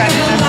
Gracias.